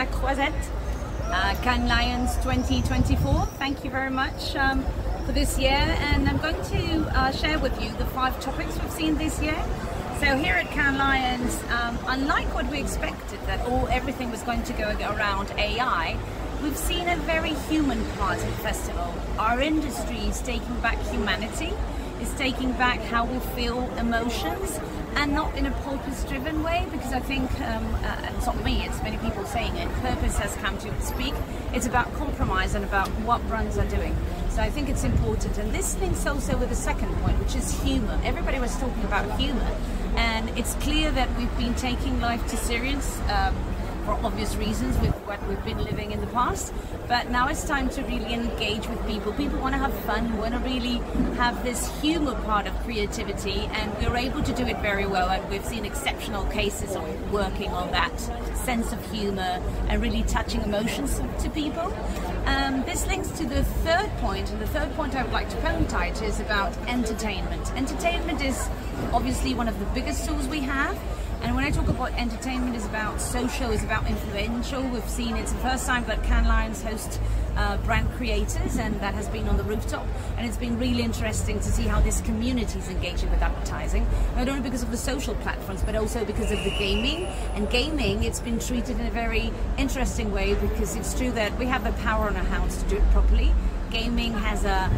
La Croisette, uh, Cannes Lions 2024. Thank you very much um, for this year, and I'm going to uh, share with you the five topics we've seen this year. So here at Cannes Lions, um, unlike what we expected, that all everything was going to go around AI, we've seen a very human part of the festival. Our industry is taking back humanity, is taking back how we feel emotions, and not in a purpose-driven way, because I think um, uh, it's not me; it's many people saying it. Purpose has come to speak. It's about compromise and about what brands are doing. So I think it's important, and this links also with the second point, which is humour. Everybody was talking about humour, and it's clear that we've been taking life too serious. Um, for obvious reasons with what we've been living in the past. But now it's time to really engage with people. People want to have fun, want to really have this humor part of creativity, and we're able to do it very well. And we've seen exceptional cases of working on that sense of humor and really touching emotions to people. Um, this links to the third point, and the third point I would like to point is about entertainment. Entertainment is obviously one of the biggest tools we have and when I talk about entertainment, is about social, is about influential. We've seen it's the first time that Cannes Lions host uh, brand creators, and that has been on the rooftop. And it's been really interesting to see how this community is engaging with advertising, not only because of the social platforms, but also because of the gaming. And gaming, it's been treated in a very interesting way because it's true that we have the power on our hands to do it properly. Gaming has a,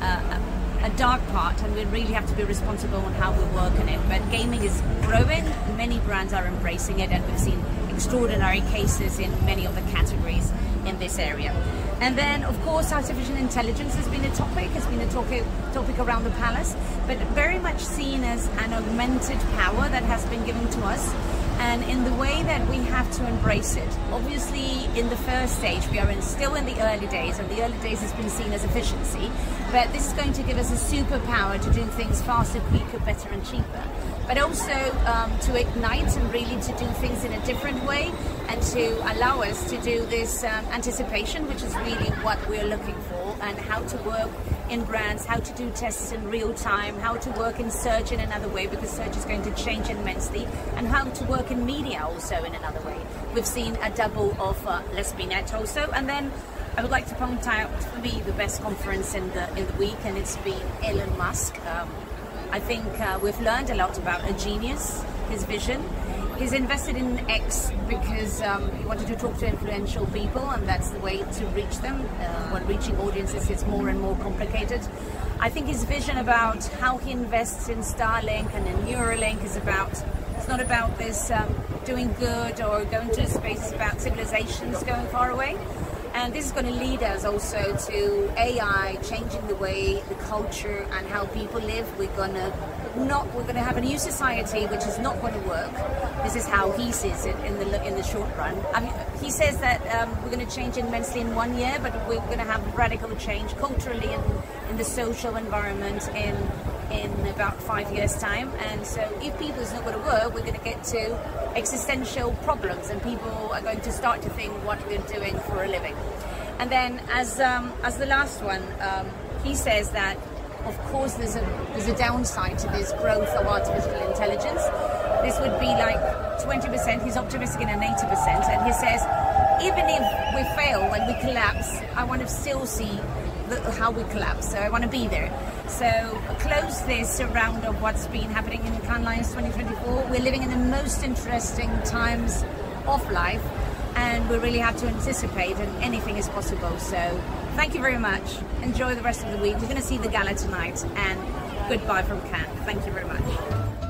a, a a dark part and we really have to be responsible on how we work in it. But gaming is growing, many brands are embracing it and we've seen extraordinary cases in many of the categories in this area. And then, of course, artificial intelligence has been a topic, has been a topic, topic around the palace, but very much seen as an augmented power that has been given to us and in the way that we have to embrace it. Obviously, in the first stage, we are in, still in the early days, and the early days has been seen as efficiency, but this is going to give us a superpower to do things faster, quicker, better, and cheaper. But also um, to ignite and really to do things in a different way and to allow us to do this um, anticipation, which is really what we're looking for, and how to work in brands, how to do tests in real time, how to work in search in another way because search is going to change immensely, and how to work in media also in another way. We've seen a double of uh, L'Espinette also, and then I would like to point out for me the best conference in the in the week, and it's been Elon Musk. Um, I think uh, we've learned a lot about a genius, his vision, He's invested in X because um, he wanted to talk to influential people, and that's the way to reach them. Uh, when reaching audiences is more and more complicated. I think his vision about how he invests in Starlink and in Neuralink is about. It's not about this um, doing good or going to space. It's about civilizations going far away. And this is going to lead us also to AI changing the way the culture and how people live. We're going to not we're going to have a new society which is not going to work. This is how he sees it in the in the short run. I mean, he says that um, we're going to change immensely in one year, but we're going to have radical change culturally and in the social environment in in about five years' time. And so, if people is not going to work, we're going to get to existential problems, and people are going to start to think what we're doing for a living. And then, as um, as the last one, um, he says that of course there's a there's a downside to this growth of artificial intelligence. This would be like 20%. He's optimistic in an 80%, and he says even if we fail and we collapse, I want to still see how we collapse. So I want to be there. So close this round of what's been happening in Cannes Lions 2024. We're living in the most interesting times of life and we really have to anticipate and anything is possible. So thank you very much. Enjoy the rest of the week. We're going to see the gala tonight and goodbye from Cannes. Thank you very much.